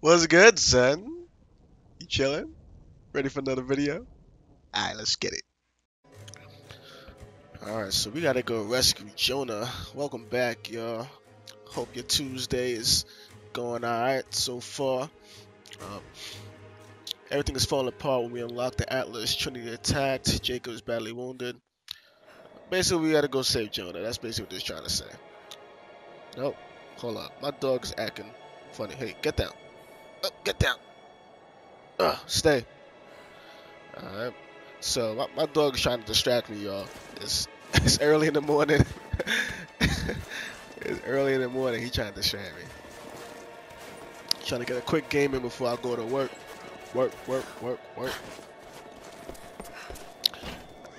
What's good, son? You chilling? Ready for another video? Alright, let's get it. Alright, so we gotta go rescue Jonah. Welcome back, y'all. Hope your Tuesday is going alright so far. Um, everything is falling apart when we unlock the Atlas. Trinity attacked. Jacob is badly wounded. Basically, we gotta go save Jonah. That's basically what they're trying to say. Nope. Hold up. My dog's acting funny. Hey, get down. Oh, get down. Uh, stay. Alright. So, my, my dog's trying to distract me, y'all. It's, it's early in the morning. it's early in the morning. He trying to distract me. Trying to get a quick game in before I go to work. Work, work, work, work.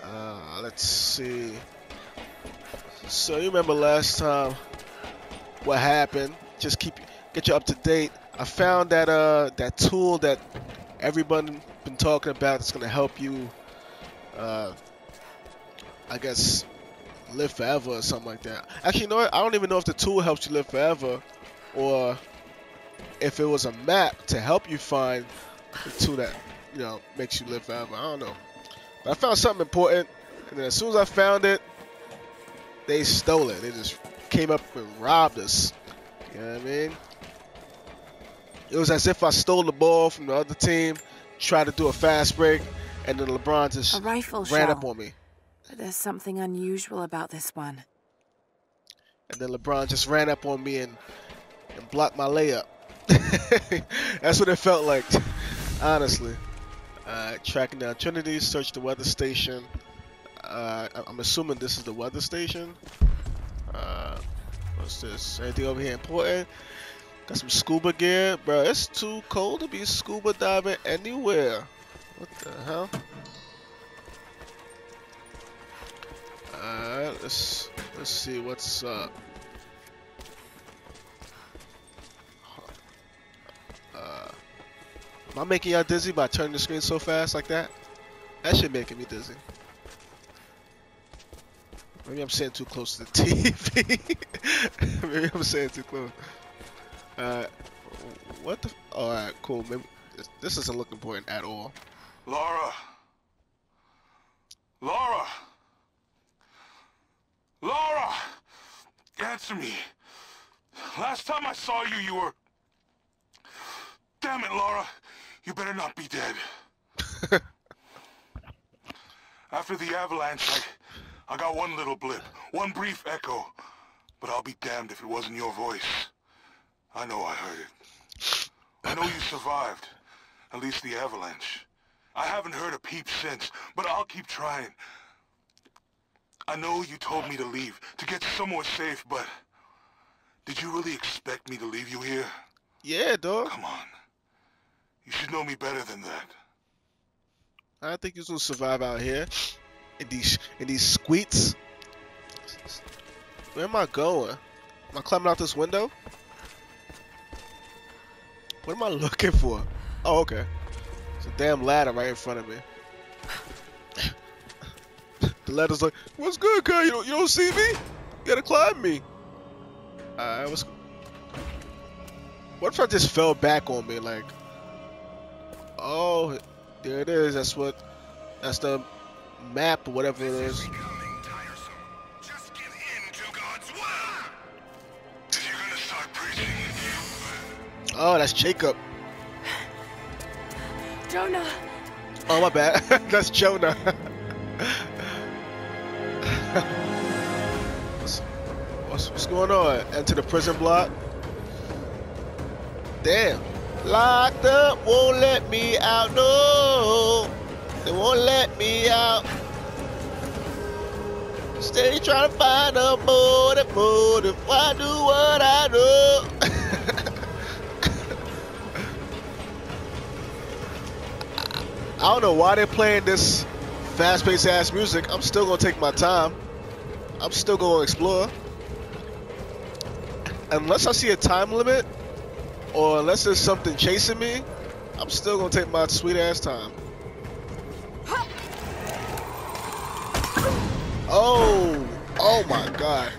Uh, let's see. So you remember last time what happened? Just keep get you up to date. I found that uh that tool that everyone been talking about that's gonna help you uh I guess live forever or something like that. Actually, you know what? I don't even know if the tool helps you live forever or if it was a map to help you find the tool that you know makes you live forever. I don't know. But I found something important, and then as soon as I found it, they stole it. They just came up and robbed us. You know what I mean? It was as if I stole the ball from the other team, tried to do a fast break, and then LeBron just rifle ran shell. up on me. But there's something unusual about this one. And then LeBron just ran up on me and, and blocked my layup. That's what it felt like, honestly. Uh, tracking down Trinity, search the weather station. Uh, I'm assuming this is the weather station. Uh, what's this? Anything over here important? Got some scuba gear. Bro, it's too cold to be scuba diving anywhere. What the hell? Alright, let's let's see what's up. Uh, am I making y'all dizzy by turning the screen so fast like that? That shit making me dizzy. Maybe I'm sitting too close to the TV. Maybe I'm sitting too close. Uh, what the? All right, cool. Maybe this, this doesn't look important at all. Lara! Lara! Lara! Answer me. Last time I saw you, you were... Damn it, Lara. You better not be dead. After the avalanche, I, I got one little blip, one brief echo. But I'll be damned if it wasn't your voice. I know I heard it. I know you survived. At least the avalanche. I haven't heard a peep since, but I'll keep trying. I know you told me to leave, to get somewhere safe, but... Did you really expect me to leave you here? Yeah, dog. Come on. You should know me better than that. I think you're gonna survive out here in these in these squeets. Where am I going? Am I climbing out this window? What am I looking for? Oh, okay. It's a damn ladder right in front of me. the ladder's like, "What's good, guy? You don't you don't see me? You gotta climb me." What's what if I just fell back on me like? Oh, there it is. That's what. That's the map or whatever it is. Oh, that's Jacob. Jonah! Oh, my bad. that's Jonah. what's, what's, what's going on? Enter the prison block. Damn. Locked up, won't let me out. No, they won't let me out. Steady trying to find a motive, motive. Why do what I do? I don't know why they're playing this fast-paced ass music. I'm still gonna take my time. I'm still gonna explore. Unless I see a time limit, or unless there's something chasing me, I'm still gonna take my sweet ass time. Oh, oh my God,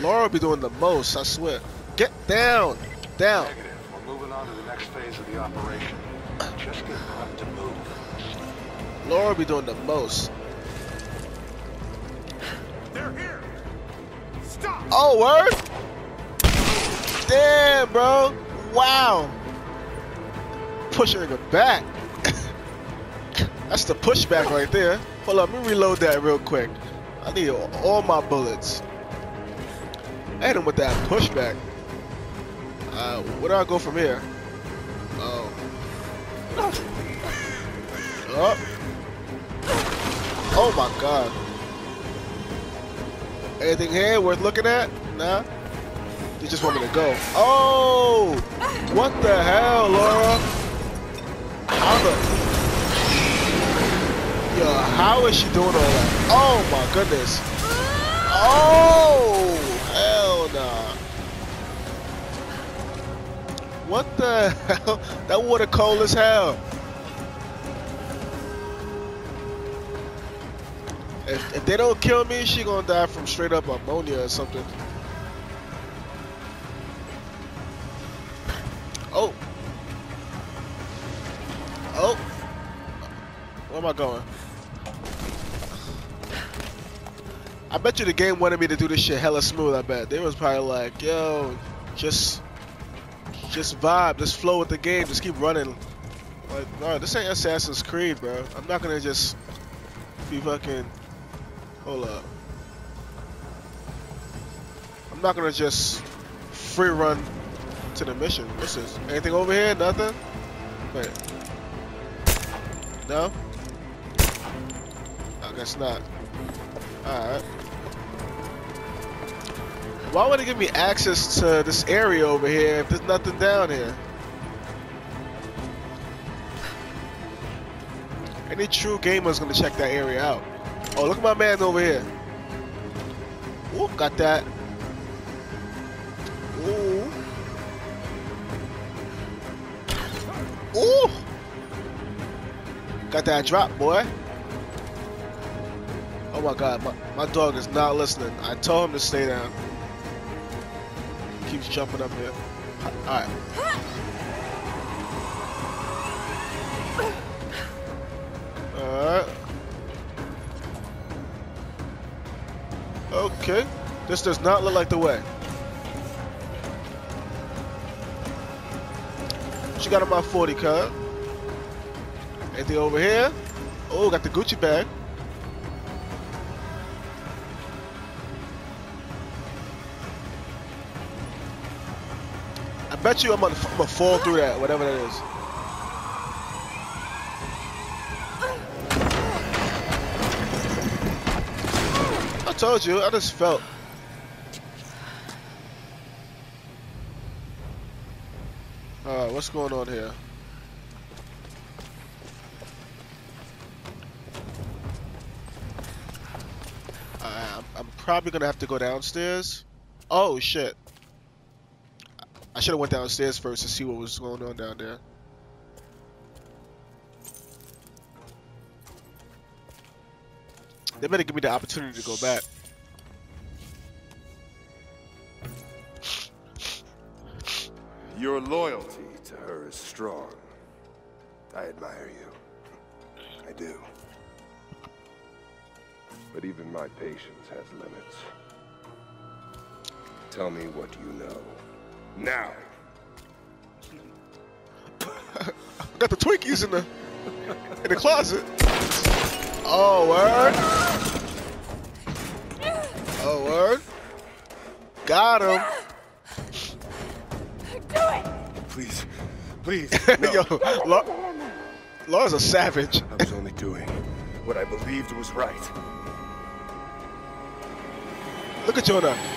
Laura will be doing the most. I swear. Get down, down. Negative. We're moving on to the next phase of the operation. Just get to move. Laura be doing the most. They're here! Stop! Oh, word? Damn, bro. Wow. Push nigga back. That's the pushback right there. Hold up, let me reload that real quick. I need all my bullets. I hit him with that pushback. Uh, where do I go from here? Oh. Oh. Oh my god. Anything here worth looking at? Nah. They just want me to go. Oh! What the hell, Laura? How the... Yo, how is she doing all that? Oh my goodness. Oh! Hell nah. What the hell? That water cold as hell. If, if they don't kill me, she gonna die from straight up ammonia or something. Oh. Oh. Where am I going? I bet you the game wanted me to do this shit hella smooth, I bet. They was probably like, yo, just just vibe, just flow with the game, just keep running. Like, no, this ain't Assassin's Creed, bro. I'm not gonna just be fucking Hold up. I'm not gonna just free run to the mission. What's this? Anything over here? Nothing? Wait. No? I guess not. Alright. Why would it give me access to this area over here if there's nothing down here? Any true gamer is gonna check that area out. Oh, look at my man over here. Ooh, got that. Ooh. Ooh. Got that drop, boy. Oh my god, my, my dog is not listening. I told him to stay down. Keeps jumping up here. Alright. Alright. Okay. This does not look like the way. She got about my 40 card. Anything over here? Oh, got the Gucci bag. I bet you I'm gonna, I'm gonna fall through that, whatever that is. Told you, I just felt. Alright, what's going on here? Uh, I'm, I'm probably gonna have to go downstairs. Oh shit. I should have went downstairs first to see what was going on down there. They better give me the opportunity to go back. Your loyalty to her is strong. I admire you. I do. But even my patience has limits. Tell me what you know. Now! I got the Twinkies in the in the closet. Oh word. Oh word. Got him. Please, please. Yo, La Laura's a savage. I was only doing what I believed was right. Look at Jonah.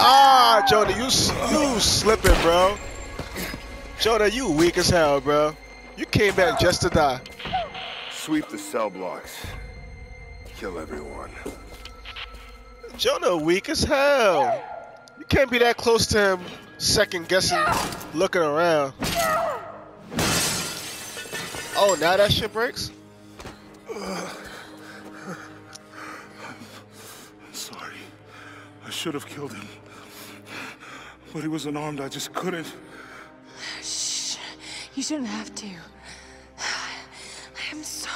Ah, Jonah, you you slipping, bro. Jonah, you weak as hell, bro. You came back just to die. Sweep the cell blocks. Kill everyone. Jonah weak as hell. You can't be that close to him, second guessing, looking around. Oh, now that shit breaks? I'm sorry. I should have killed him. But he was unarmed. I just couldn't. Shh. You shouldn't have to. I am so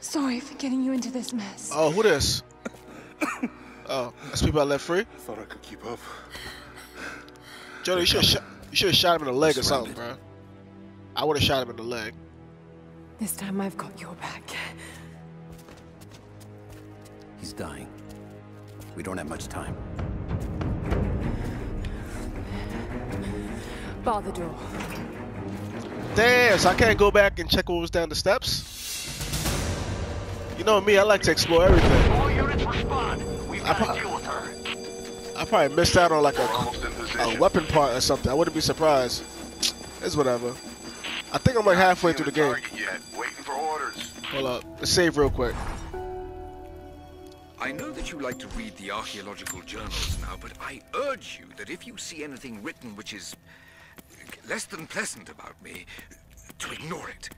sorry for getting you into this mess. Oh, who this? oh, that's people I left free. I thought I could keep up. Jody, you should shot, you should have shot him in the leg or something, bro. I would have shot him in the leg. This time I've got your back. He's dying. We don't have much time. Bar the door. Damn, so I can't go back and check what was down the steps. You know me, I like to explore everything. All units respond. We've I got pro- I probably missed out on like a, a weapon part or something. I wouldn't be surprised. It's whatever. I think I'm like halfway through the game. Waiting for orders. Hold up, let's save real quick. I know that you like to read the archaeological journals now, but I urge you that if you see anything written which is less than pleasant about me, to ignore it.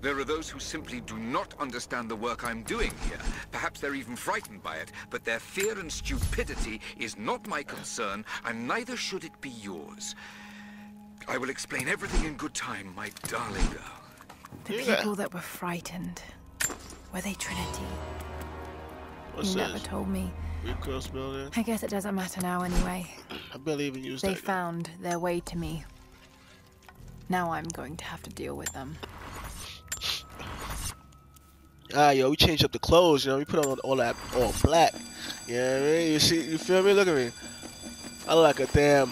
There are those who simply do not understand the work I'm doing here. Perhaps they're even frightened by it, but their fear and stupidity is not my concern, and neither should it be yours. I will explain everything in good time, my darling girl. The people that were frightened. Were they Trinity? What's you never told me. Recourse building. I guess it doesn't matter now anyway. I barely even used They that. gun. found their way to me. Now I'm going to have to deal with them. Ah, yo, we changed up the clothes, you know, we put on all that all black. You know what I mean? You see, you feel me? Look at me. I look like a damn.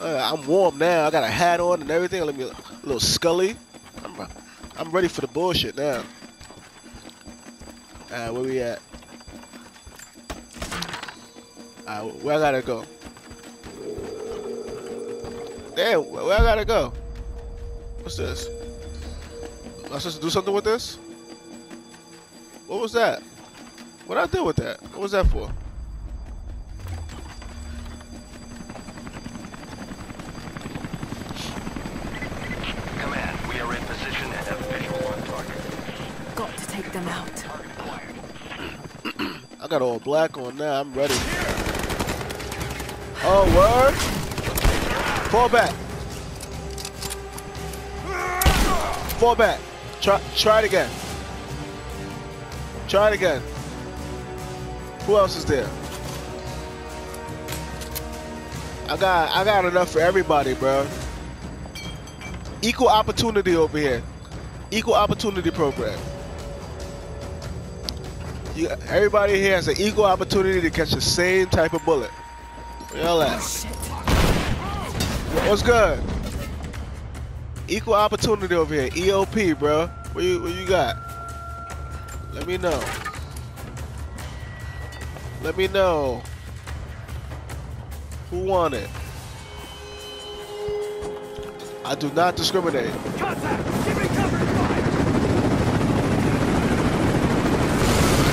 Uh, I'm warm now. I got a hat on and everything. Let me a little scully. I'm, I'm ready for the bullshit now. Where we at? Where I gotta go? Damn, where where I gotta go? What's this? Am I supposed to do something with this? What was that? What I do with that? What was that for? Command, we are in position and have visual on target. Got to take them out. Target acquired. I got all black on now. I'm ready. Oh, word. Fall back. Fall back. Try, try it again. Try it again. Who else is there? I got, I got enough for everybody, bro. Equal opportunity over here. Equal opportunity program. You, everybody here has an equal opportunity to catch the same type of bullet. Where y'all at? What's good? Equal opportunity over here. EOP, bro. What you what you got? Let me know. Let me know. Who won it? I do not discriminate.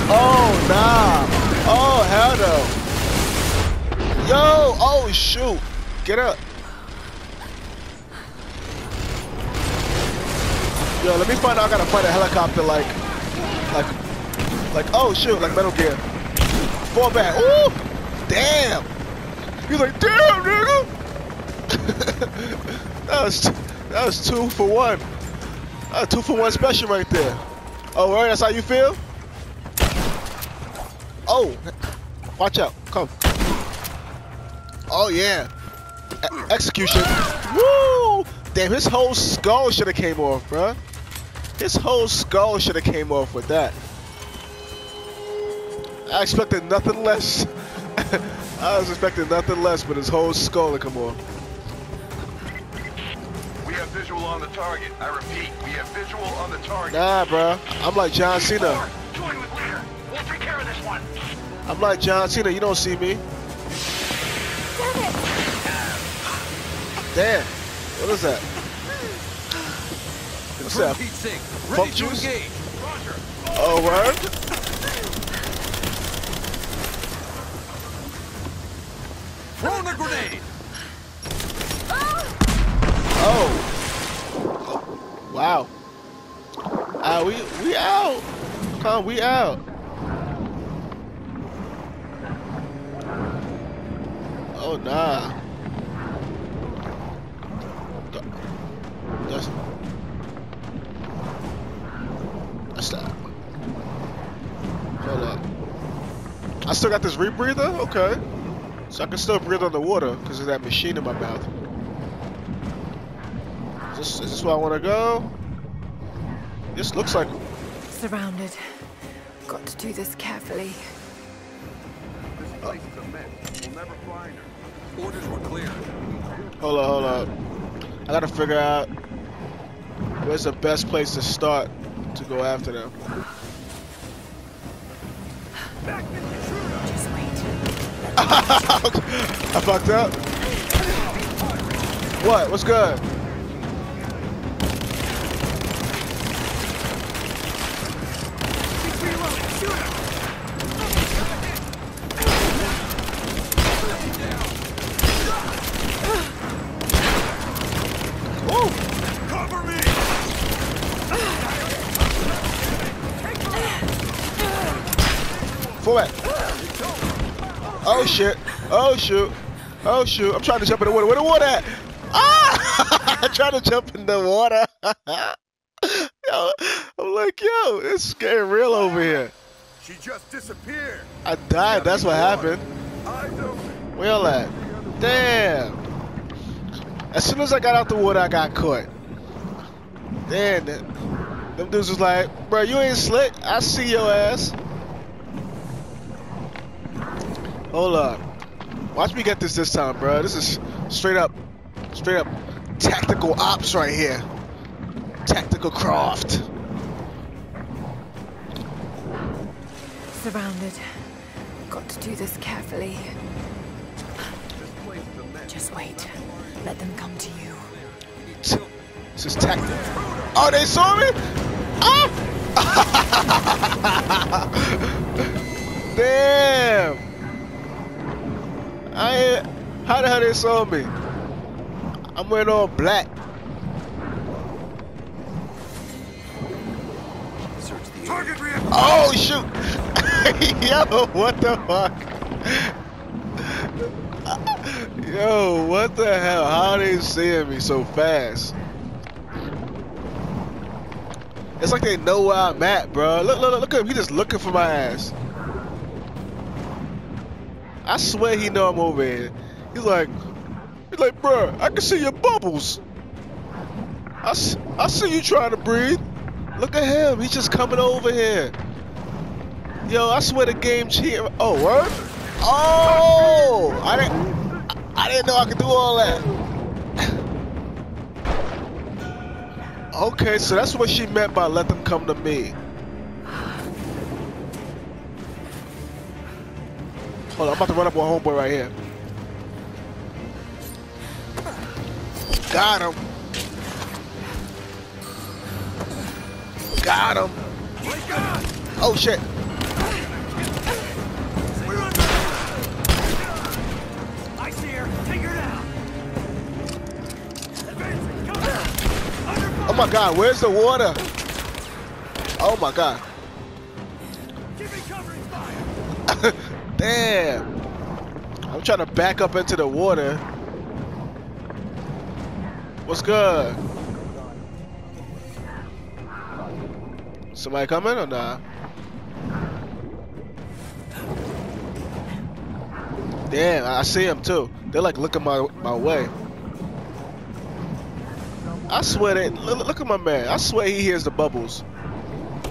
Oh nah. Oh hell no. Yo, oh shoot. Get up. Yo, let me find out I gotta fight a helicopter like like like oh shoot, like Metal Gear. Fall back. Ooh! Damn! He's like, damn nigga! that was that was two for one. That was two for one special right there. Oh, right, that's how you feel? Oh, watch out, come. Oh yeah, E- execution. Woo! Damn, his whole skull should have came off, bruh. His whole skull should have came off with that. I expected nothing less. I was expecting nothing less, but his whole skull to come off. We have visual on the target. I repeat, we have visual on the target. Nah, bro. I'm like John Cena. Join with leader. We'll take care of this one. I'm like John Cena. You don't see me. Damn. What is that? What's that? Pete's sake, Funk ready to juice? Oh, word? Throw the grenade. Oh. Wow. Ah, we we out. Come, we out. Oh nah. Still got this rebreather? Okay. So I can still breathe underwater because of that machine in my mouth. Is this, is this where I want to go? This looks like... Surrounded. Got to do this carefully. This place is a mess. We'll never find her. Orders were clear. Hold up, hold up. I gotta figure out where's the best place to start to go after them. I fucked up. What? What's good? Shoot. Oh shoot. I'm trying to jump in the water. Where the water at? Ah! I'm trying to jump in the water. yo, I'm like, yo, it's getting real over here. She just disappeared. I died. That's what happened. Where y'all at? Damn. As soon as I got out the water, I got caught. Damn. Them them dudes was like, bro, you ain't slick. I see your ass. Hold up. Watch me get this this time, bro. This is straight up, straight up tactical ops right here. Tactical craft. Surrounded. Got to do this carefully. This place is a mess. Just wait. Let them come to you. This is tactical. Oh, they saw me? Ah! Damn. I ain't, how the hell they saw me? I'm wearing all black. Search the area. Target rear! Oh shoot! Yo, what the fuck? Yo, what the hell? How are they seeing me so fast? It's like they know where I'm at, bro. Look, look, look at him. He just looking for my ass. I swear he know I'm over here. He's like, he's like, bro, I can see your bubbles. I see you trying to breathe. Look at him. He's just coming over here. Yo, I swear the game cheating. Oh, what? Oh, I didn't. I- I didn't know I could do all that. Okay, so that's what she meant by let them come to me. Hold on, I'm about to run up on homeboy right here. Got him. Got him. Oh shit. Oh my god, where's the water? Oh my god. Damn. I'm trying to back up into the water. What's good? Somebody coming or nah? Damn, I see him too. They're like looking my my way. I swear they look, look at my man. I swear he hears the bubbles.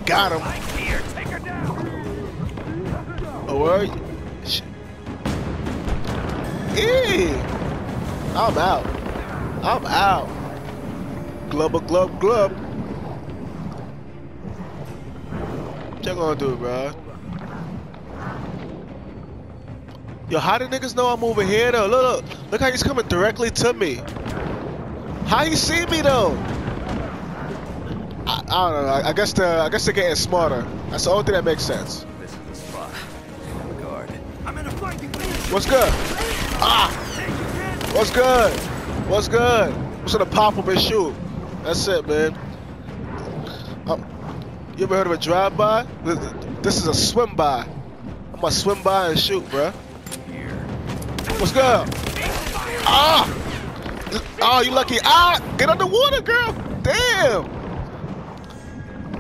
Got him. Right here! Take her! Oh, word? Eee! I'm out. I'm out. Glubba glub glub. What you gonna do, bro? Yo, how do niggas know I'm over here though? Look, look, look how he's coming directly to me. How you see me though? I, I don't know. I, I guess the I guess they're getting smarter. That's the only thing that makes sense. This is the spot. Guard. I'm in a position! What's good? Ah! What's good? What's good? I'm gonna pop up and shoot. That's it, man. Um, you ever heard of a drive-by? This is a swim-by. I'm gonna swim by and shoot, bruh. What's good? Ah! Oh, you lucky. Ah, get underwater, girl. Damn.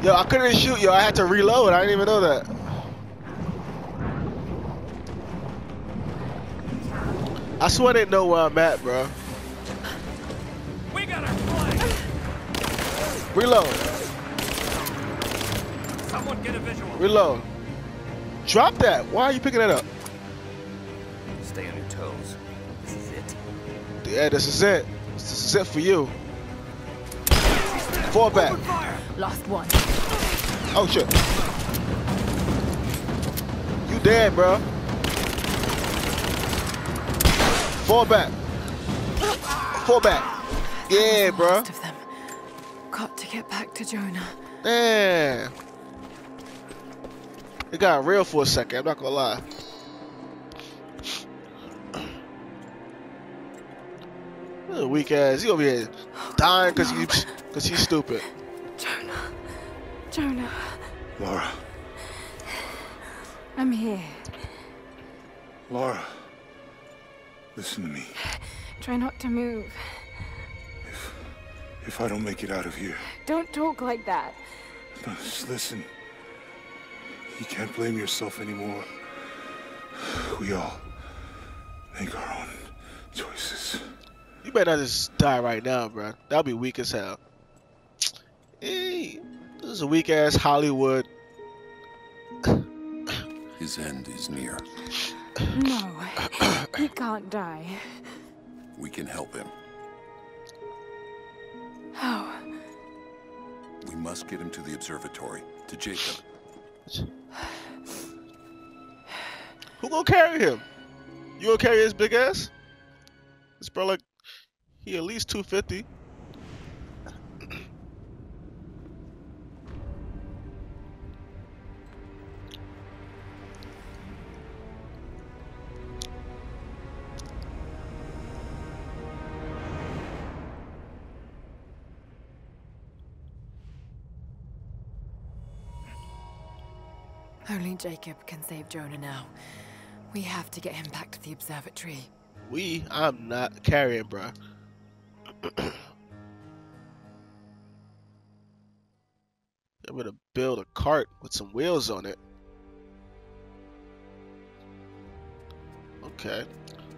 Yo, I couldn't shoot. Yo, I had to reload. I didn't even know that. I swear they know where I'm at, bro. We got our flag. Reload. Someone get a visual. Reload. Drop that. Why are you picking that up? Stay on your toes. This is it. Yeah, this is it. This is it for you. Fall back. Lost one. Oh shit. You dead, bro. Fall back. Fall back. Yeah, bro. Of them. Got to get back to Jonah. Damn. It got real for a second, I'm not gonna lie. Little weak ass. He over here dying because he, cause he's stupid. Jonah. Jonah. Lara. I'm here. Lara. Listen to me. Try not to move. If if I don't make it out of here, Don't talk like that. just listen. You can't blame yourself anymore. We all make our own choices. You better not just die right now, bro. That'll be weak as hell. Hey, this is a weak ass Hollywood. His end is near. No. He can't die. We can help him. How? We must get him to the observatory, to Jacob. Who gonna carry him? You gonna carry his big ass? This bro like he at least 250. Only Jacob can save Jonah now. We have to get him back to the observatory. We, I'm not carrying, bro. I'm gonna build a cart with some wheels on it. Okay,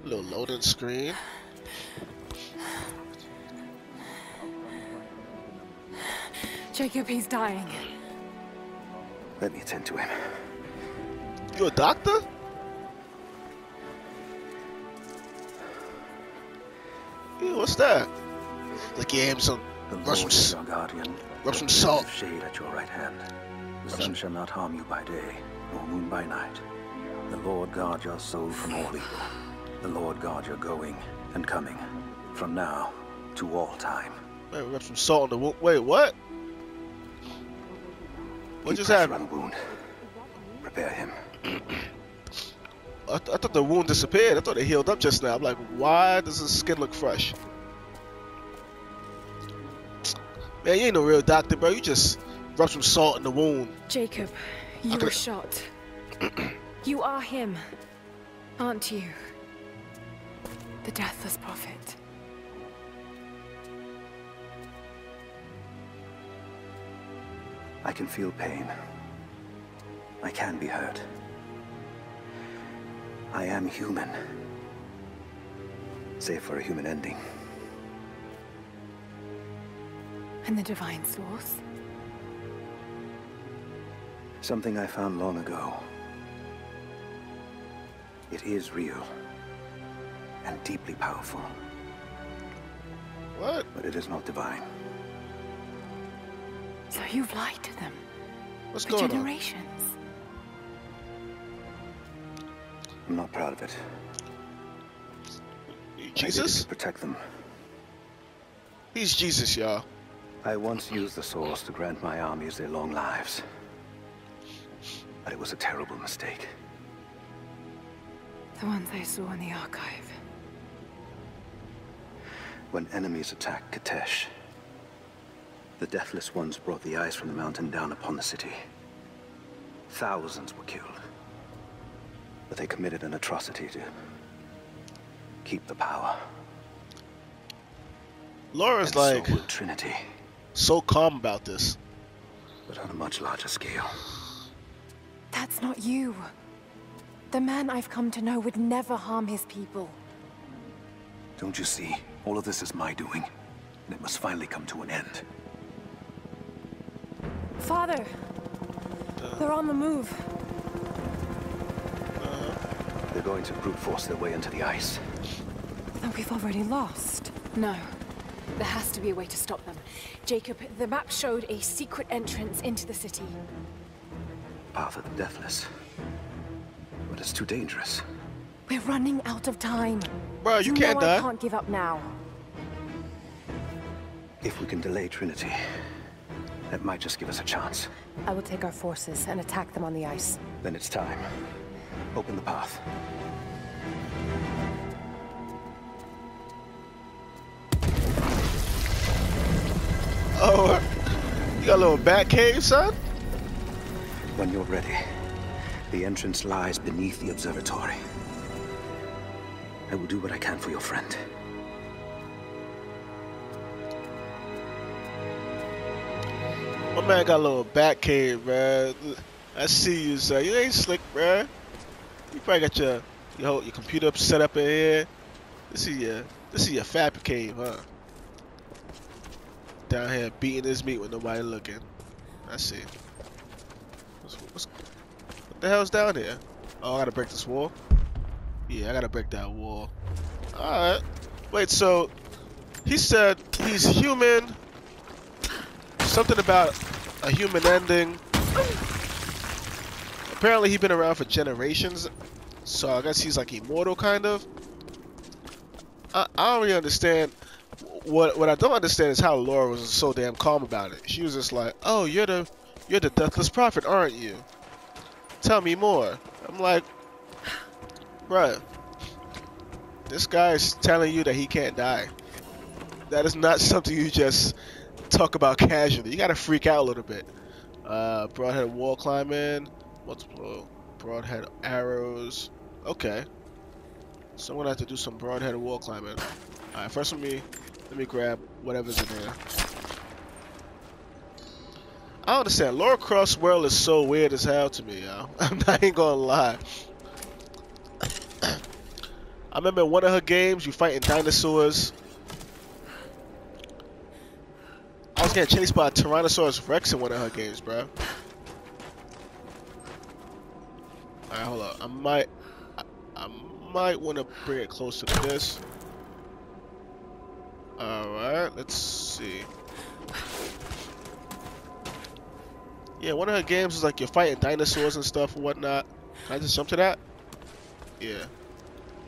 a little loading screen. Jacob, he's dying. Let me attend to him. You a doctor? Yeah, what's that? Like give him some, The rub some, is s- your guardian. rub some salt. shade at your right hand. The sun shall not harm you by day, nor moon by night. The Lord guard your soul from all evil. The Lord guard your going and coming, from now to all time. Man, rub some salt on the wound. Wait, what? What Keep just happened? on the wound. Prepare him. I, th- I thought the wound disappeared. I thought it healed up just now. I'm like, why does his skin look fresh? Man, you ain't no real doctor, bro. You just rub some salt in the wound. Jacob, you Okay. were shot. you are him, aren't you? The Deathless Prophet. I can feel pain. I can be hurt. I am human. Save for a human ending. And the Divine Source? Something I found long ago. It is real. And deeply powerful. What? But it is not divine. So you've lied to them What's for going on? generations. I'm not proud of it. I Jesus? to protect them. He's Jesus, y'all. I once used the Source to grant my armies their long lives. But it was a terrible mistake. The ones I saw in the archive. When enemies attacked Kitezh, the Deathless Ones brought the ice from the mountain down upon the city. Thousands were killed. But they committed an atrocity to keep the power. Laura's and like so Trinity, so calm about this. but on a much larger scale. That's not you. The man I've come to know would never harm his people. Don't you see? All of this is my doing, and it must finally come to an end. Father! Uh. They're on the move. They're going to brute force their way into the ice. Then we've already lost. No. There has to be a way to stop them. Jacob, the map showed a secret entrance into the city. Path of the Deathless. But it's too dangerous. We're running out of time. Bro, you, know can't I die. can't give up now. If we can delay Trinity, that might just give us a chance. I will take our forces and attack them on the ice. Then it's time. Open the path. Oh, you got a little bat cave, son? When you're ready, the entrance lies beneath the observatory. I will do what I can for your friend. My man got a little bat cave, bruh. I see you, son. You ain't slick, bruh. Probably got your your, your computer set up in here. This is your this is your fab cave, huh? Down here beating this meat with nobody looking. I see. What's, what's, what the hell's down here? Oh, I gotta break this wall. Yeah, I gotta break that wall. All right. Wait, so he said he's human. Something about a human ending. Apparently, he's been around for generations, so I guess he's like immortal, kind of. I, I don't really understand. What what I don't understand is how Laura was so damn calm about it. She was just like, "Oh, you're the you're the deathless prophet, aren't you? Tell me more." I'm like, "Bruh, this guy is telling you that he can't die. That is not something you just talk about casually. You gotta freak out a little bit. Uh, broadhead wall climbing, multiple broadhead arrows. Okay. So I'm gonna have to do some broadhead wall climbing. Alright, first let me let me grab whatever's in there. I understand. Lara Croft's World is so weird as hell to me, yo. I'm not even gonna lie. I remember in one of her games, you fighting dinosaurs. I was getting chased by a Tyrannosaurus Rex in one of her games, bro. Alright, hold up. I might, might want to bring it closer to this. Alright, let's see. Yeah, one of her games is like you're fighting dinosaurs and stuff and whatnot. Can I just jump to that? Yeah.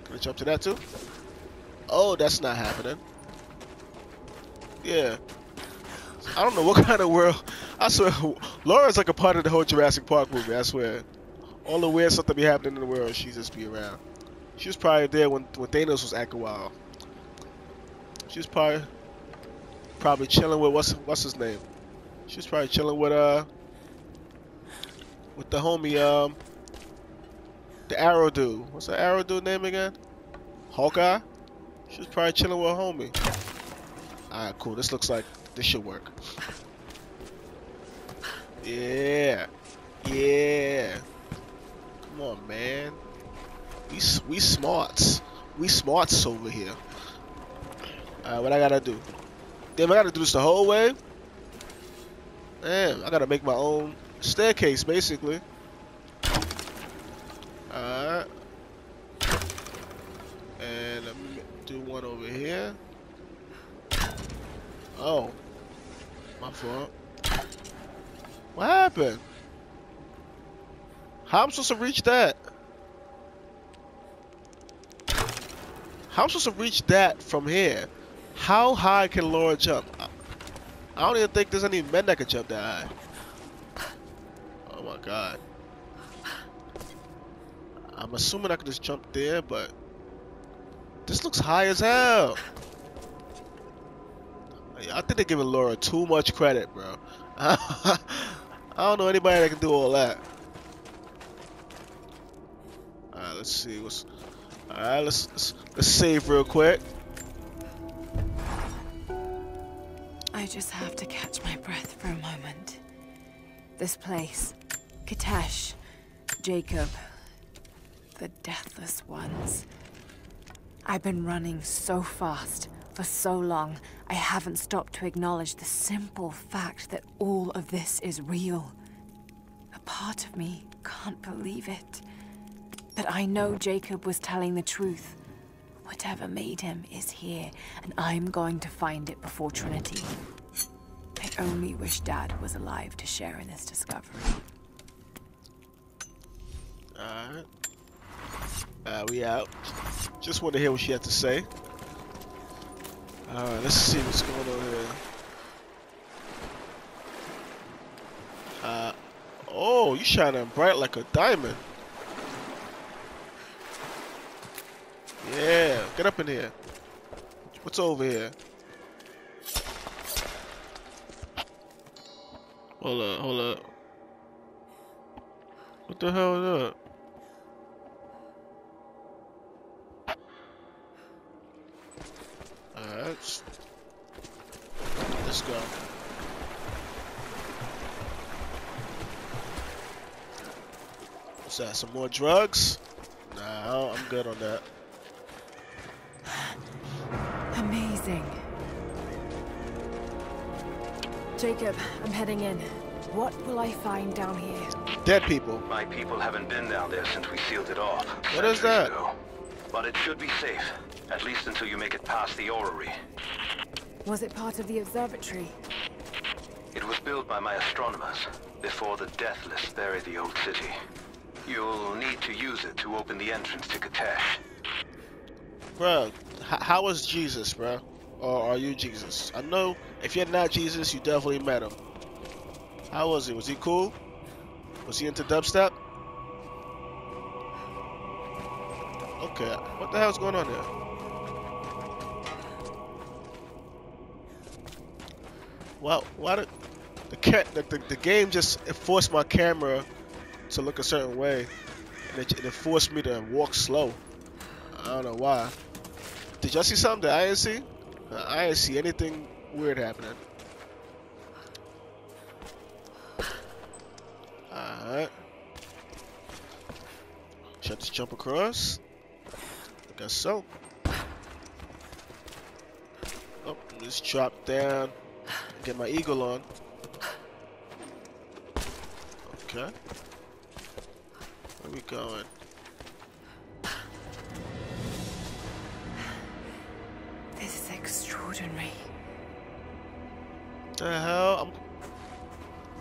Can I jump to that too? Oh, that's not happening. Yeah. I don't know what kind of world. I swear, Laura's like a part of the whole Jurassic Park movie. I swear. All the weird stuff that be happening in the world, she just be around. She was probably there when when Thanos was acting wild. She was probably probably chilling with what's what's his name. She was probably chilling with uh with the homie um the Arrow dude. What's the Arrow dude name again? Hawkeye. She was probably chilling with a homie. Alright, cool. This looks like this should work. Yeah. Yeah. Come on, man. We we smarts. We smarts over here. Alright, what I gotta do? Damn, I gotta do this the whole way? Damn, I gotta make my own staircase, basically. Alright. And let me do one over here. Oh. My fault. What happened? How am I supposed to reach that? How am I supposed to reach that from here? How high can Laura jump? I- don't even think there's any men that can jump that high. Oh my god. I'm assuming I could just jump there, but this looks high as hell. I think they're giving Laura too much credit, bro. I don't know anybody that can do all that. Alright, let's see what's. Alright, let's, let's let's save real quick. I just have to catch my breath for a moment. This place, Kitezh, Jacob, the Deathless Ones. I've been running so fast for so long, I haven't stopped to acknowledge the simple fact that all of this is real. A part of me can't believe it. But I know Jacob was telling the truth. Whatever made him is here, and I'm going to find it before Trinity. I only wish Dad was alive to share in this discovery. Alright. Uh, we out. Just want to hear what she had to say. Alright, let's see what's going on here. Uh, oh, you shining bright like a diamond. Yeah, get up in here. What's over here? Hold up, hold up. What the hell is that? Alright. Let's go. What's that? Some more drugs? Nah, I'm good on that. Amazing. Jacob, I'm heading in. What will I find down here? Dead people. My people haven't been down there since we sealed it off. What is that? ago. But it should be safe. At least until you make it past the orrery. Was it part of the observatory? It was built by my astronomers before the Deathless buried the old city. You'll need to use it to open the entrance to Kitezh. Bro, how was Jesus, bro? Or are you Jesus? I know if you're not Jesus, you definitely met him. How was he? Was he cool? Was he into dubstep? Okay, what the hell's going on there? Well, why did the cat the, the, the game just it forced my camera to look a certain way, and it, it forced me to walk slow. I don't know why. Did y'all see something that I didn't see? Uh, I didn't see anything weird happening. Alright. Should I just jump across? I guess so. Oh, just drop down. Get my eagle on. Okay. Where we going? Extraordinary. The hell? I'm,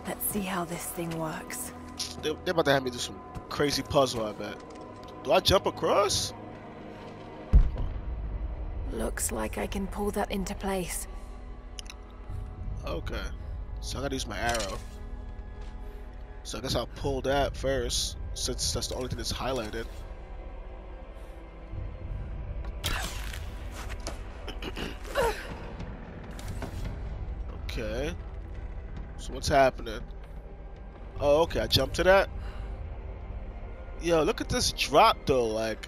Let's see how this thing works. they, they're about to have me do some crazy puzzle, I bet. Do I jump across? Looks like I can pull that into place. Okay. So I gotta use my arrow. So I guess I'll pull that first, since that's the only thing that's highlighted. What's happening? Oh, okay, I jumped to that. Yo, look at this drop though, like,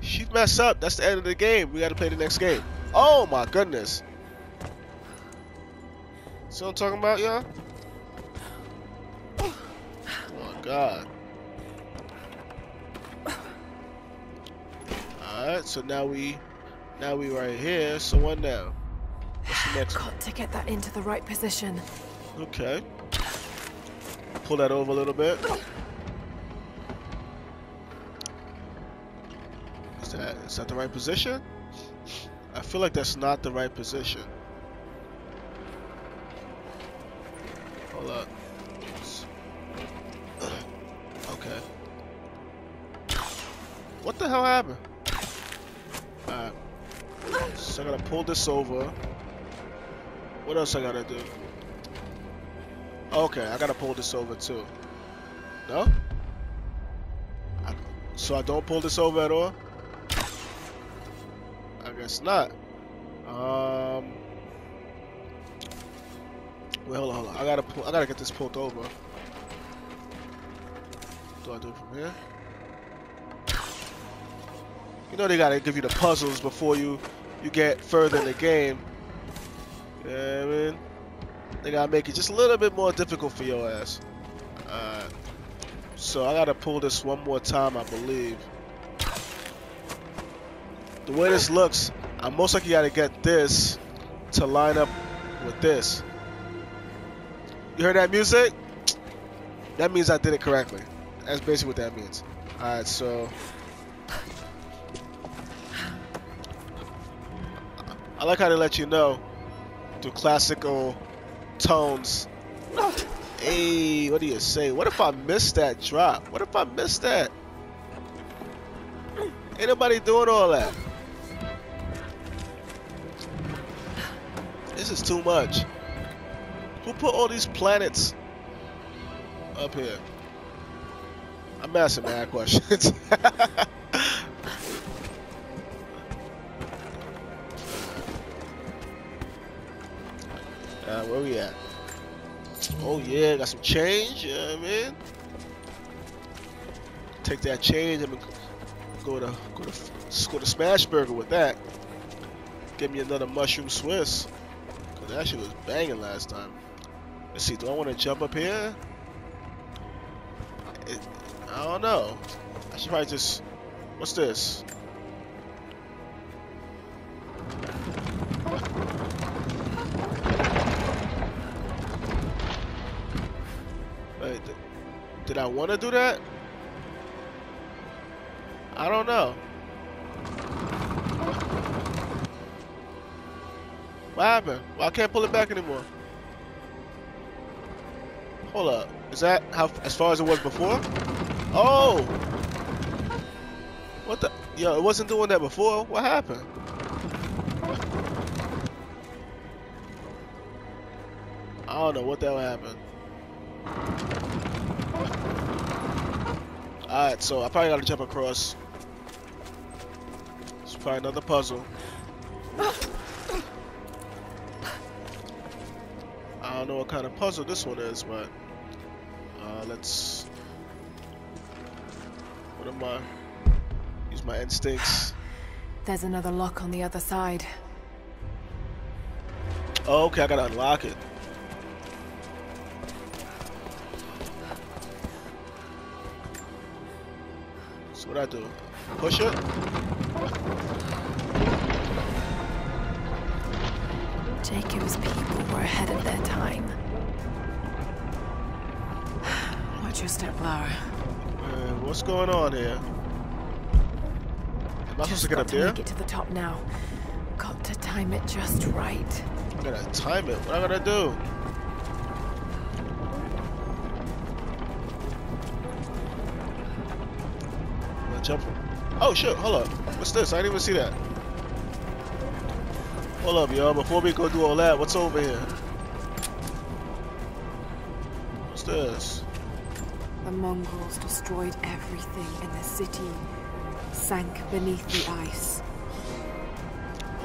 she mess up, that's the end of the game. We gotta play the next game. Oh my goodness. See what I'm talking about, y'all? Oh my god. Alright, so now we now we right here, so what now? What's the next one? Got to get that into the right position. Okay. Pull that over a little bit. Is that is that the right position? I feel like that's not the right position. Hold up. Okay. What the hell happened? Alright. So I gotta pull this over. What else I gotta do? Okay, I gotta pull this over too. No? I, so I don't pull this over at all? I guess not. Um. Wait, hold on, hold on. I gotta pull. I gotta get this pulled over. Do I do from here? You know they gotta give you the puzzles before you you get further in the game. Yeah, I mean. They gotta make it just a little bit more difficult for your ass. Alright. So I gotta pull this one more time, I believe. The way this looks, I most likely gotta get this to line up with this. You heard that music? That means I did it correctly. That's basically what that means. Alright, so... I like how they let you know through classical tones. Hey, what do you say? What if I miss that drop? What if I miss that? Ain't nobody doing all that. This is too much. Who put all these planets up here? I'm asking mad questions. uh, where we at? Oh yeah, got some change, know I mean? Take that change and go to go to go to Smashburger with that. Give me another mushroom Swiss. Cause that shit was banging last time. Let's see, do I want to jump up here? It, I don't know. I should probably just. What's this? I want to do that? I don't know. What happened? Well, I can't pull it back anymore. Hold up. Is that how as far as it was before? Oh! What the? Yo, it wasn't doing that before. What happened? I don't know what hell happened. Alright, so I probably gotta jump across. It's probably another puzzle. I don't know what kind of puzzle this one is, but uh, let's. What am I? Use my instincts. There's another lock on the other side. Oh, okay, I gotta unlock it. What I do? Push it? Jacob's people were ahead of their time. Watch your step, Lara. Man, what's going on here? Am I supposed to get up to there? make it to the top now. Got to time it just right. I gotta time it. What am I gotta do? Jump. Oh shit! Hold up. What's this? I didn't even see that. Hold up, y'all. Before we go do all that, what's over here? What's this? The Mongols destroyed everything in the city, sank beneath the ice.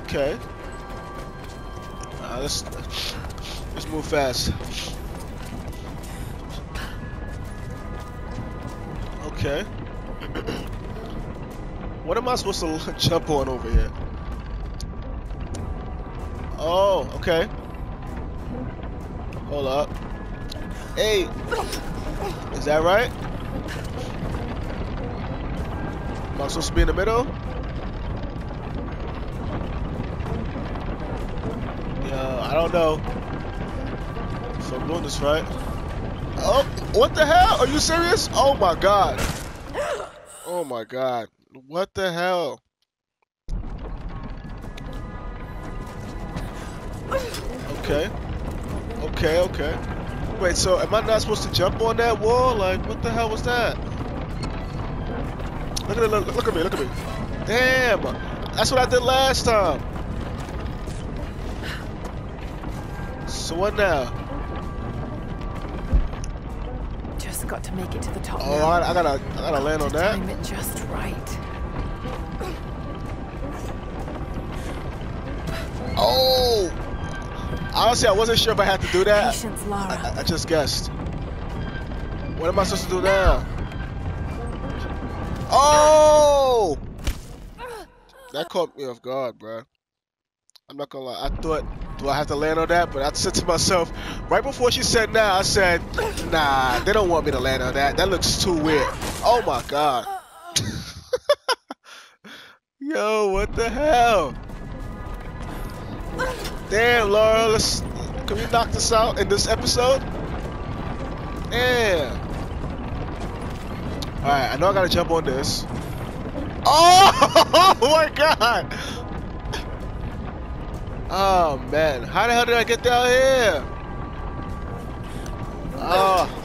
Okay. Uh, let's let's move fast. Okay. Am I supposed to jump on over here? Oh, okay. Hold up. Hey, is that right? Am I supposed to be in the middle? Yeah, I don't know. So I'm doing this right. Oh, what the hell? Are you serious? Oh my god. Oh my god. What the hell? Okay. Okay, okay. Wait, so am I not supposed to jump on that wall? Like, what the hell was that? Look at it, look, look at me, look at me. Damn! That's what I did last time. So what now? Just got to make it to the top Oh. I, I gotta, I gotta land on that. time it just right. Oh! Honestly, I wasn't sure if I had to do that. Patience, Lara. I, I just guessed. What am I supposed to do now? Oh! That caught me off guard, bro. I'm not gonna lie. I thought Do I have to land on that? But I said to myself, right before she said nah, I said, nah, they don't want me to land on that. That looks too weird. Oh my god. Yo, what the hell? Damn, Laura, let's can we knock this out in this episode? Damn. Alright, I know I gotta jump on this. Oh, oh my god! Oh man, how the hell did I get down here? Oh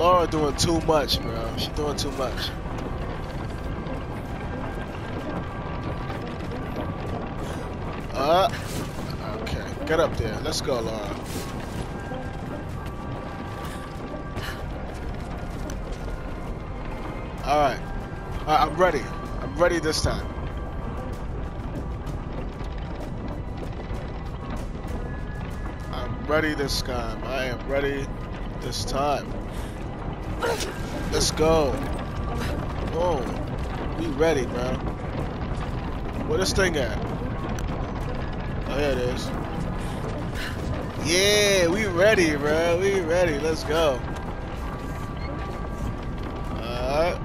Laura doing too much, bro. She's doing too much. Uh, okay, get up there. Let's go, Laura. Alright. I'm ready. I'm ready this time. I'm ready this time. I am ready this time. Let's go. Oh, we ready, bro. Where this thing at? Oh, there it is. Yeah, we ready, bro. We ready. Let's go. Alright.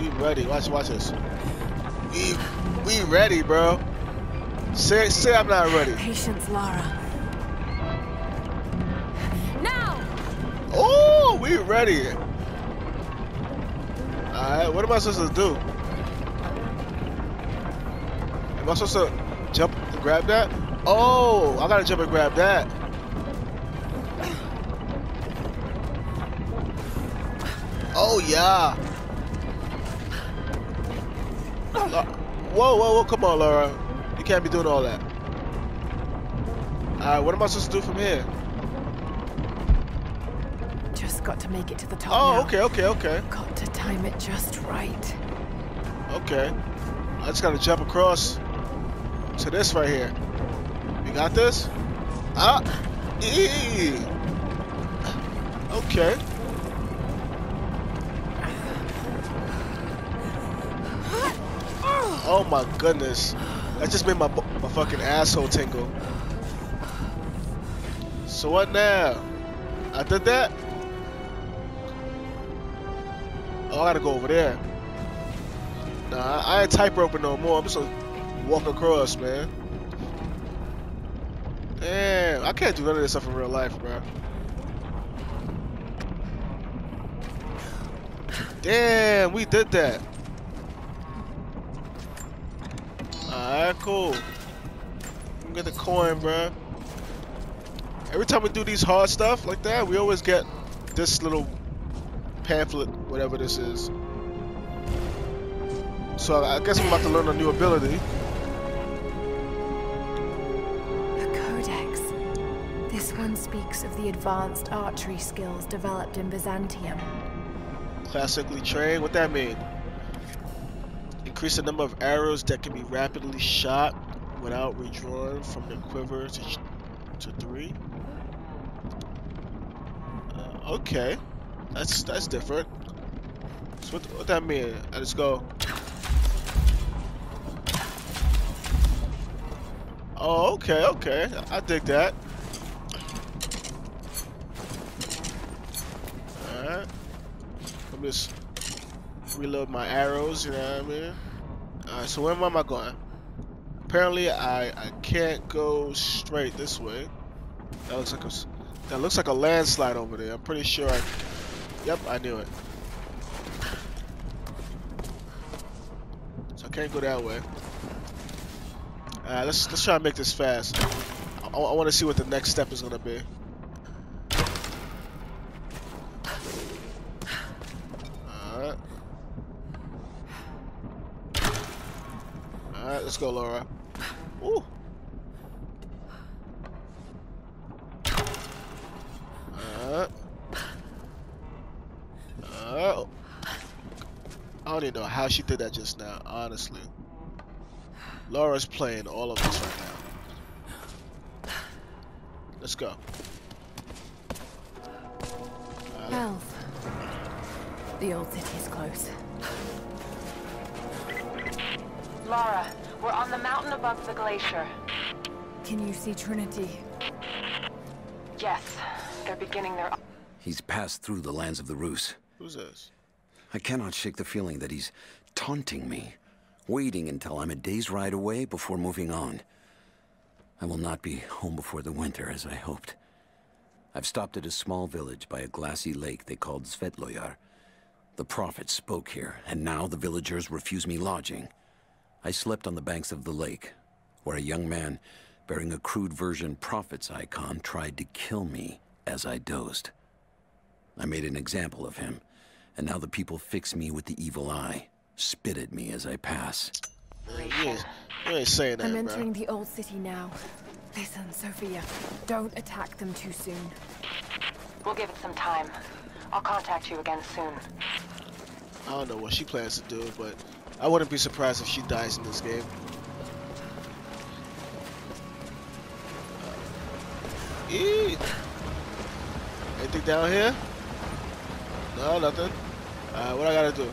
We ready. Watch, watch this. We, we ready, bro. Say, say I'm not ready. Patience, Lara. Now! Oh, we ready. Alright, what am I supposed to do? Am I supposed to jump and grab that? Oh, I gotta jump and grab that. Oh, yeah. Uh, whoa, whoa, whoa, come on, Laura. You can't be doing all that. Alright, what am I supposed to do from here? Just got to make it to the top Oh, now. okay, okay, okay. Got to time it just right. Okay. I just gotta jump across to this right here. You got this? Ah! Eee! Okay. Oh my goodness. That just made my, my fucking asshole tingle. So what now? I did that? Oh, I gotta go over there. Nah, I ain't type roping no more. I'm just gonna walk across, man. Damn, I can't do none of this stuff in real life, bro. Damn, we did that. Alright, cool. We get the coin, bro. Every time we do these hard stuff like that, we always get this little pamphlet, whatever this is. So I guess I'm about to learn a new ability. One speaks of the advanced archery skills developed in Byzantium. Classically trained. What that mean? Increase the number of arrows that can be rapidly shot without redrawing from the quiver to to three. Uh, okay, that's that's different. So what what that mean? I just go. Oh, okay, okay. I dig that. Alright. Just reload my arrows, you know what I mean? Alright, so where am I going? Apparently I, I can't go straight this way. That looks like a that looks like a landslide over there. I'm pretty sure I Yep, I knew it. So I can't go that way. Alright, let's let's try and make this fast. I, I want to see what the next step is gonna be. Let's go, Laura. Ooh. Alright. Alright. I don't even know how she did that just now, honestly. Laura's playing all of us right now. Let's go. Uh. Alright, Elf. The old city's close. Lara, we're on the mountain above the glacier. Can you see Trinity? Yes, they're beginning their... He's passed through the lands of the Rus. Who's this? I cannot shake the feeling that he's taunting me, waiting until I'm a day's ride away before moving on. I will not be home before the winter, as I hoped. I've stopped at a small village by a glassy lake they called Svetloyar. The prophet spoke here, and now the villagers refuse me lodging. I slept on the banks of the lake, where a young man bearing a crude version prophet's icon tried to kill me as I dozed. I made an example of him, and now the people fix me with the evil eye, spit at me as I pass. You ain't, you ain't saying that, I'm bro. entering the old city now. Listen, Sofia, don't attack them too soon. We'll give it some time. I'll contact you again soon. I don't know what she plans to do, but I wouldn't be surprised if she dies in this game. Uh, Eee. Anything down here? No, nothing. Alright, what I gotta do?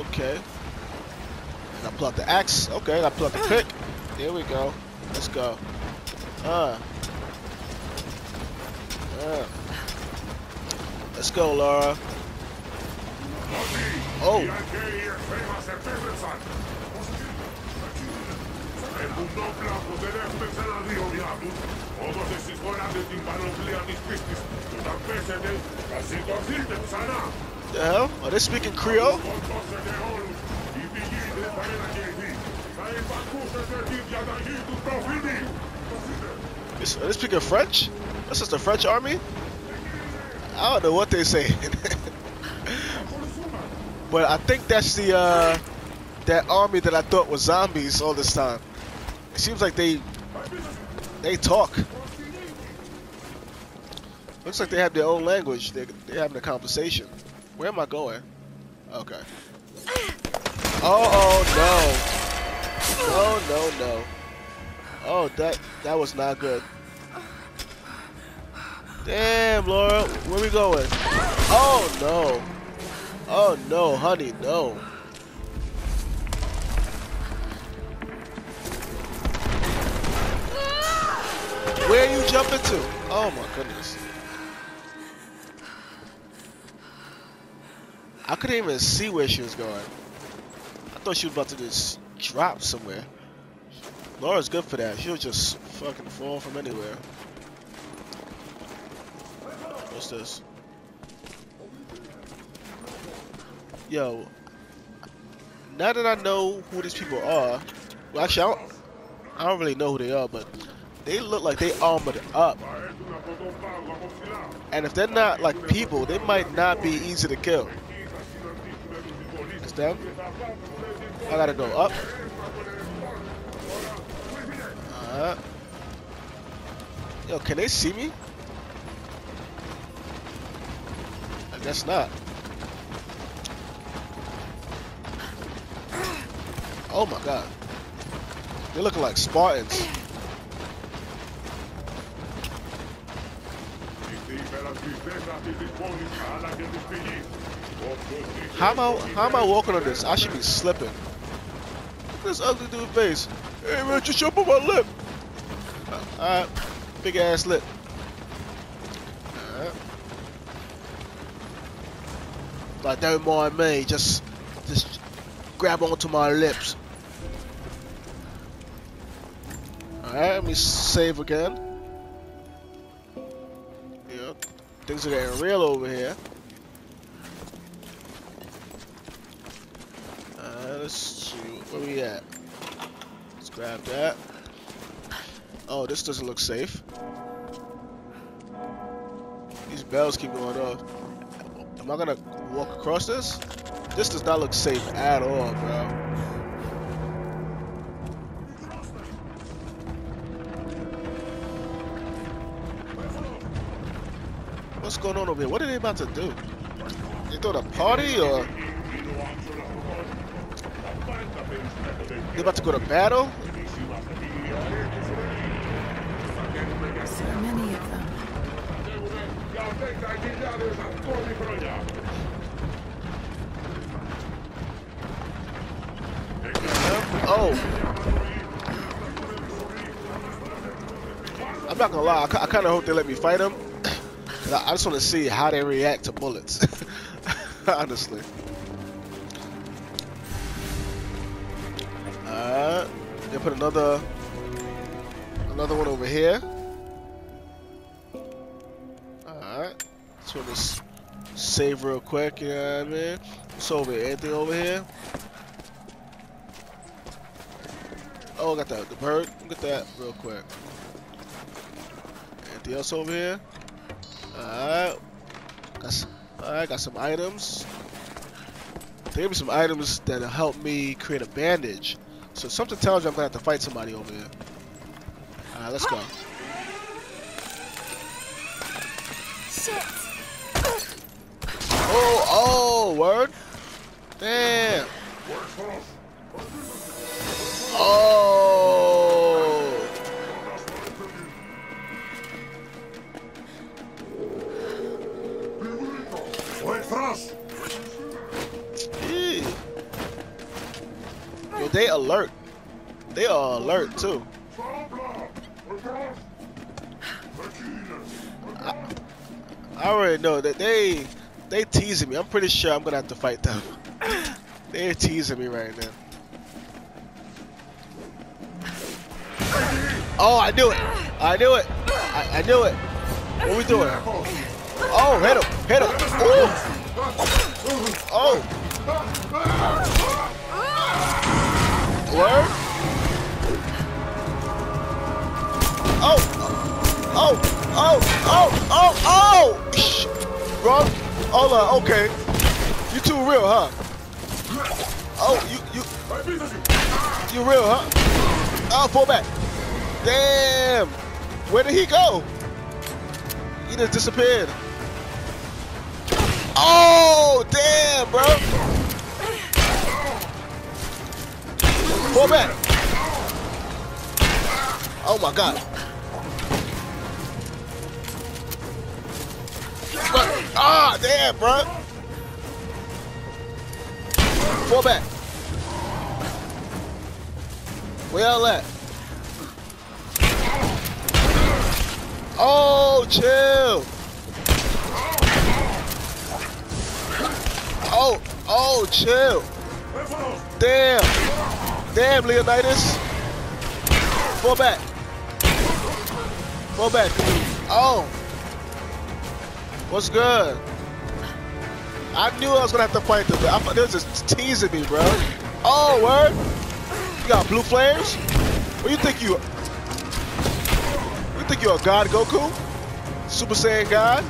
Okay. And I pluck the axe. Okay, I pluck the pick. There we go. Let's go. Uh. Uh. Let's go, Laura. Oh. The hell? Are they speaking Creole? Is- Are they speaking French? That's just the French army? I don't know what they say. but I think that's the uh, that army that I thought was zombies all this time. It seems like they they talk. Looks like they have their own language. They they're having a conversation. Where am I going? Okay. Oh, oh no. No, no, no. Oh, that that was not good. Damn, Laura, where we going? Oh no. Oh no, honey, no. Where are you jumping to? Oh my goodness. I couldn't even see where she was going. I thought she was about to just drop somewhere. Laura's good for that. She'll just fucking fall from anywhere. What's this? Yo, now that I know who these people are, well, actually, I don't, I don't really know who they are, but they look like they armored up. And if they're not like people, they might not be easy to kill. It's them. I gotta go up. Uh, yo, can they see me? I guess not. Oh my god. They're looking like Spartans. How am I how am I walking on this? I should be slipping. This ugly dude face. Hey man, just jump on my lip. Uh, Alright. Big ass lip. Alright. Like don't mind me, just just grab onto my lips. Alright, let me save again. Yeah, things are getting real over here. Uh, let's see, where we at? Let's grab that. Oh, this doesn't look safe. These bells keep going off. Am I gonna walk across this? This does not look safe at all, bro. What's going on over here? What are they about to do? They throwing a party or they about to go to battle? So many of them. Oh. I'm not gonna lie, I, I kind of hope they let me fight him. I, I just want to see how they react to bullets. Honestly. Alright. They put another another one over here. Alright. Just want to save real quick, you know what I mean? It's over anything over here. Oh, got that. The bird. Look at that real quick. Anything else over here? Alright. Got some, alright, got some items. There me some items that'll help me create a bandage. So something tells me I'm gonna have to fight somebody over here. Alright, let's go. Shit! Oh, oh, word? Damn. Alert. They are alert too. I, I already know that they they teasing me. I'm pretty sure I'm gonna have to fight them. They're teasing me right now. Oh, I knew it. I knew it. I, I knew it. What we doing? Oh, hit him. Hit him. Ooh. Oh. Word? Oh. Oh. Oh. Oh. Oh. Oh. Bro. Hold on. Okay. You too real, huh? Oh, you you you real, huh? Oh, fall back. Damn. Where did he go? He just disappeared. Oh, damn, bro. Fall back. Oh my god. Ah, damn, bro. Fall back. Where y'all at? Oh, chill. Oh, oh, chill. Damn. Damn, Leonidas. Fall back. Fall back. Oh. What's good? I knew I was gonna have to fight them. I, they was just teasing me, bro. Oh, word? You got blue flames? What you think you? You think you're a god, Goku? Super Saiyan God?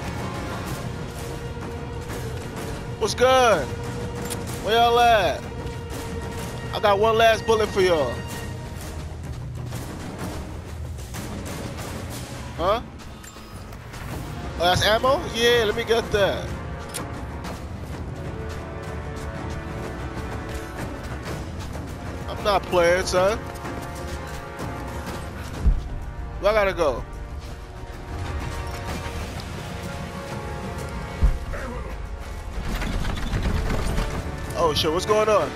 What's good? Where y'all at? I got one last bullet for y'all. Huh? Oh, that's ammo? Yeah, let me get that. I'm not playing, son. Where I gotta go? Oh shit, what's going on?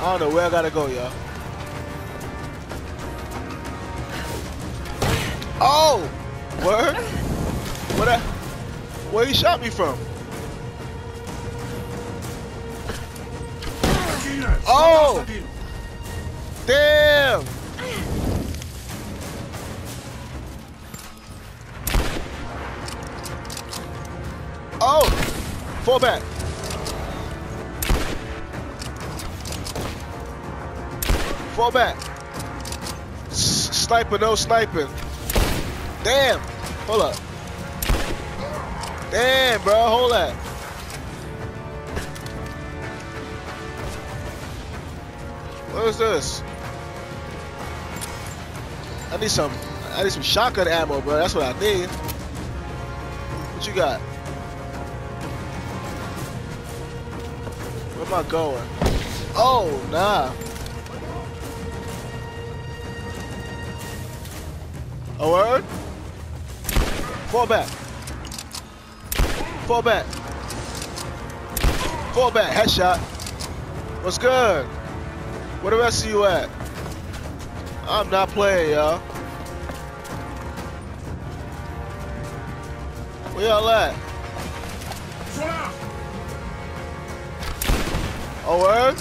I don't know where I gotta go, y'all. Oh! Where? Where? Where he shot me from? Oh! Damn! Oh! Fall back. Fall back. S sniper, no sniping. Damn! Hold up. Damn, bro, hold that. What is this? I need some I need some shotgun ammo, bro. That's what I need. What you got? Where am I going? Oh, nah. A word? Fall back. Fall back. Fall back. Headshot. What's good? Where the rest of you at? I'm not playing, y'all. Where y'all at? Oh, word?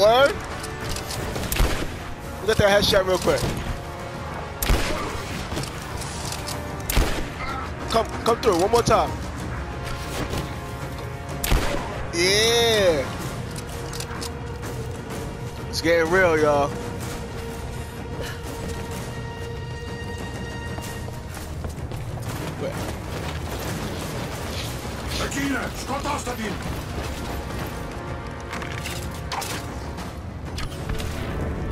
Word? Get that headshot real quick. Come, through one more time. Yeah. It's getting real, y'all. Regina, Scott Ostadin!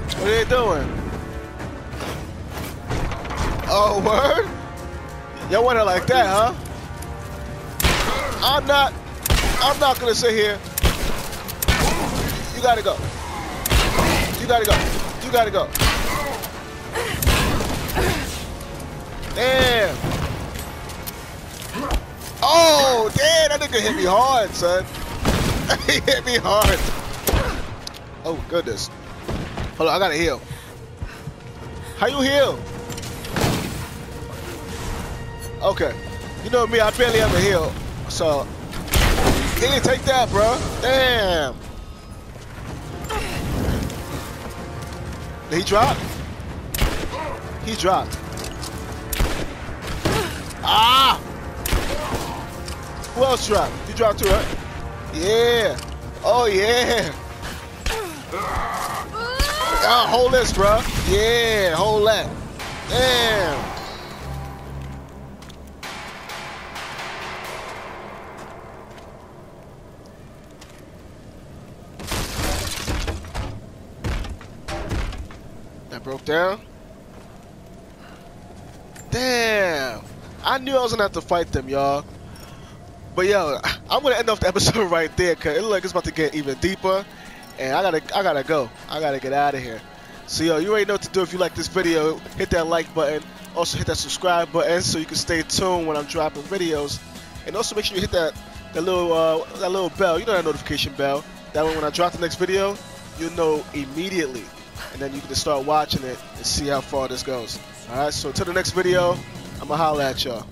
What are they doing? Oh, word? Y'all want it like that, huh? I'm not, I'm not gonna sit here. You gotta go. You gotta go. You gotta go. Damn. Oh, damn, that nigga hit me hard, son. he hit me hard. Oh, goodness. Hold on, I gotta heal. How you heal? Okay. You know me, I barely ever heal. So, he didn't take that, bro. Damn. Did he drop? He dropped. Ah! Who else dropped? You dropped too, right? Yeah. Oh, yeah. Ah, hold this, bro. Yeah, hold that. Damn. Down. Damn. I knew I was gonna have to fight them, y'all. But yo, I'm gonna end off the episode right there, cause it looks like it's about to get even deeper. And I gotta I gotta go. I gotta get out of here. So yo, you already know what to do if you like this video. Hit that like button. Also hit that subscribe button so you can stay tuned when I'm dropping videos. And also make sure you hit that that little uh, that little bell. You know that notification bell. That way when I drop the next video, you'll know immediately. And then you can start watching it and see how far this goes. Alright, so until the next video, I'ma holler at y'all.